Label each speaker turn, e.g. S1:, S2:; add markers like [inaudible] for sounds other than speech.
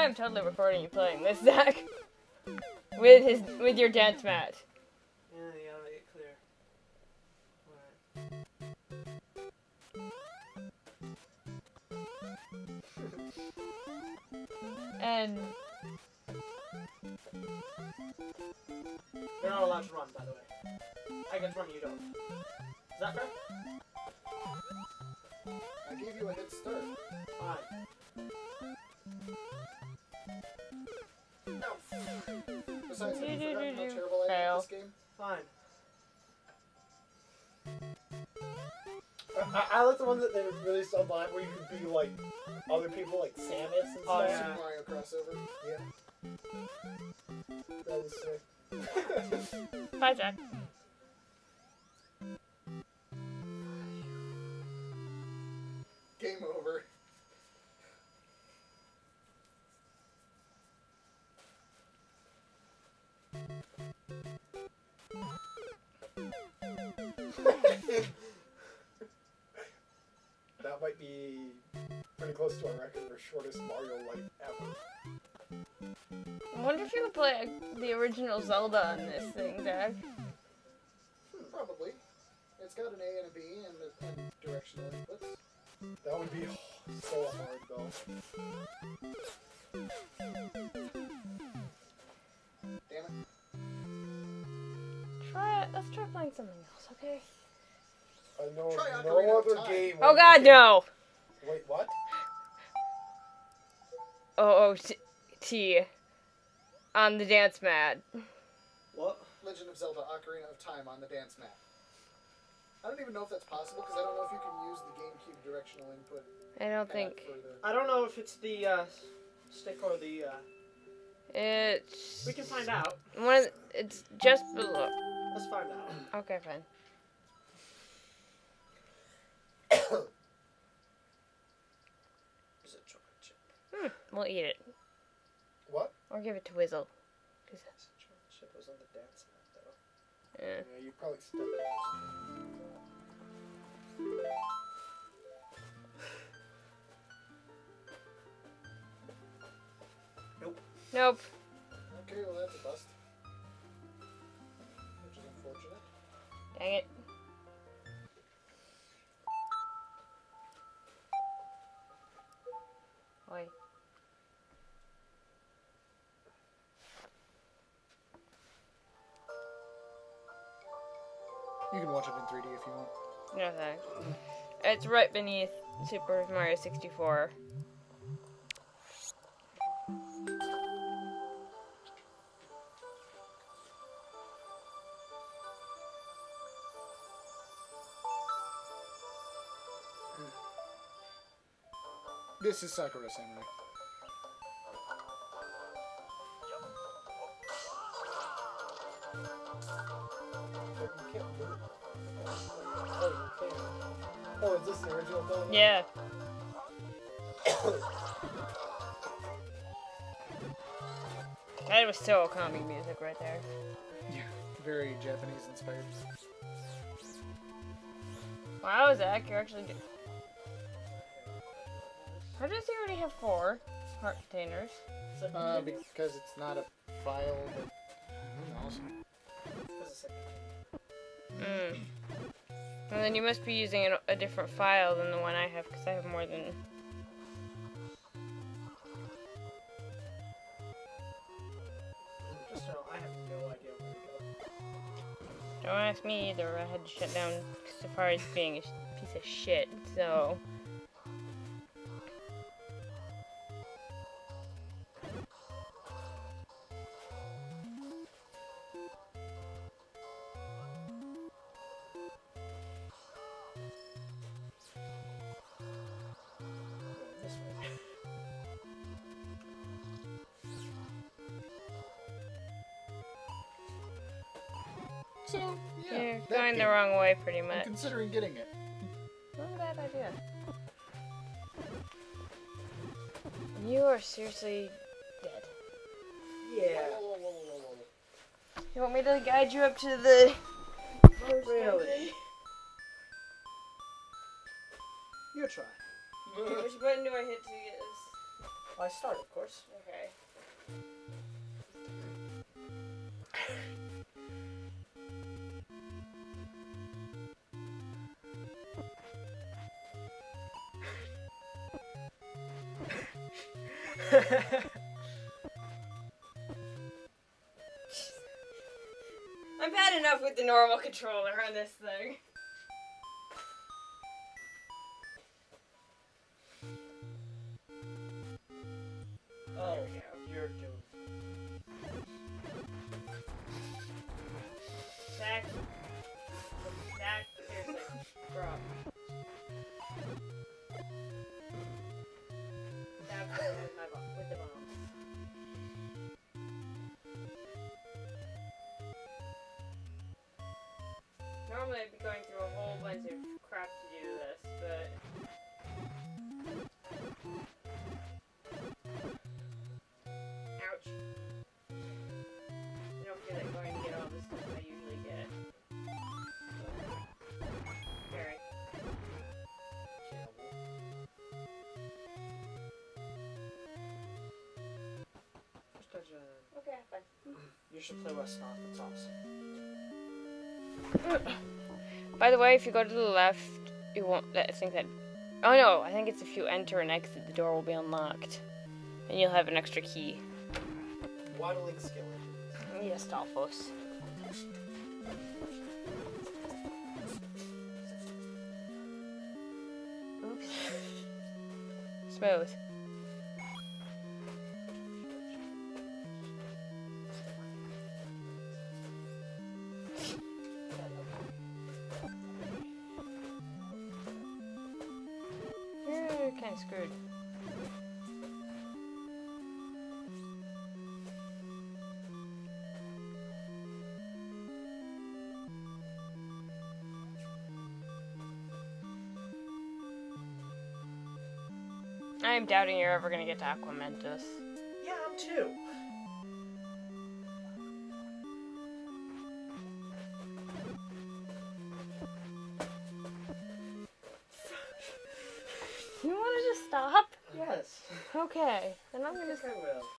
S1: I am totally recording you playing this, [laughs] Zach. With his with your dance mat.
S2: Yeah, you gotta make it clear. Alright. [laughs]
S1: And
S2: You're not allowed to run, by the way. I can run, you don't. Is that fair?
S3: I gave you a head start.
S2: Fine.
S3: Besides, have you forgotten how terrible I am
S1: Fail.
S3: at this game?
S2: Fine.
S4: I, I like the one that they released online where you could be like other people, like Samus and
S2: Oh,
S4: stuff.
S2: yeah.
S3: Super Mario crossover.
S4: That was sick. [laughs]
S1: bye, Zach.
S3: Game over. [laughs]
S4: That might be pretty close to our record for shortest Mario life ever.
S1: I wonder if you could play the original Zelda on this thing, Zach.
S3: Hmm, Probably. It's got an A and a B and, a, and directional inputs.
S4: That would be so hard though.
S1: Try it. Let's try playing something else, okay?
S4: I know
S3: Try Ocarina
S4: no
S3: of
S4: other game.
S1: Oh God,
S4: can-
S1: no!
S4: Wait, what?
S1: Oh, oh, T. on the dance mat.
S2: What?
S3: Legend of Zelda Ocarina of Time on the dance mat. I don't even know if that's possible because I don't know if you can use the GameCube directional input.
S1: I don't think
S3: the...
S2: I don't know if it's the uh, stick or the. Uh,
S1: it's.
S2: we can find out.
S1: One. Of the- it's just below.
S2: Let's find out.
S1: Okay, fine.
S2: Is it chocolate chip?
S1: Hmm. We'll eat it
S4: What?
S1: or give it to Wizzle. 'Cause-
S2: it chocolate chip was on the dance mat though.
S1: eh.
S4: Yeah, you probably stepped on
S1: Nope.
S3: Okay, well that's a bust.
S1: Dang it. Oi.
S3: You can watch it in 3D if you want.
S1: No thanks. It's right beneath Super Mario 64.
S3: This is Sakura Samurai.
S4: But you can't do it. Oh, you can. Is this the original film?
S1: Yeah. That was so calming music right there.
S3: Yeah. Very Japanese inspired.
S1: Wow, Zach, you're actually good. How does he already have four heart containers?
S3: Uh, because it's not a file that. Awesome.
S2: That's a.
S1: Mm. And then you must be using a, a different file than the one I have because I have more than.
S2: Just know, I have no idea where to go.
S1: Don't ask me either. I had to shut down Safari's being a piece of shit. So.
S3: So, yeah.
S1: You're
S3: that
S1: going the wrong way pretty
S3: I'm
S1: much.
S3: considering getting it.
S1: Not a bad idea. You are seriously dead.
S2: Yeah.
S3: Whoa, whoa, whoa, whoa, whoa.
S1: You want me to guide you up to the.
S2: Really? You try.
S1: Uh, Which button do I hit to get this?
S2: I start, of course.
S1: Okay. [laughs] I'm bad enough with the normal controller on this thing.
S2: oh,
S1: There we go.
S2: you're doomed.
S1: Zach. Normally I'd be going through a whole bunch of crap to do this, but... Ouch. I don't feel like going to get all the stuff I usually get. Very.
S2: Just dodge a-
S1: Okay, fine.
S2: You should play West Knock, it's awesome.
S1: By the way, if you go to the left, you won't. I think that. Oh no, I think it's if you enter and exit, the door will be unlocked, and you'll have an extra key.
S4: Waddling skeletons.
S1: Yes, Stalfos. Oops. [laughs] Smooth. Kind of screwed. I am doubting you're ever gonna get to Aquamentus.
S2: Yeah, I'm too.
S1: Stop?
S2: Yes.
S1: Okay, then I'm
S2: I
S1: gonna
S2: I will.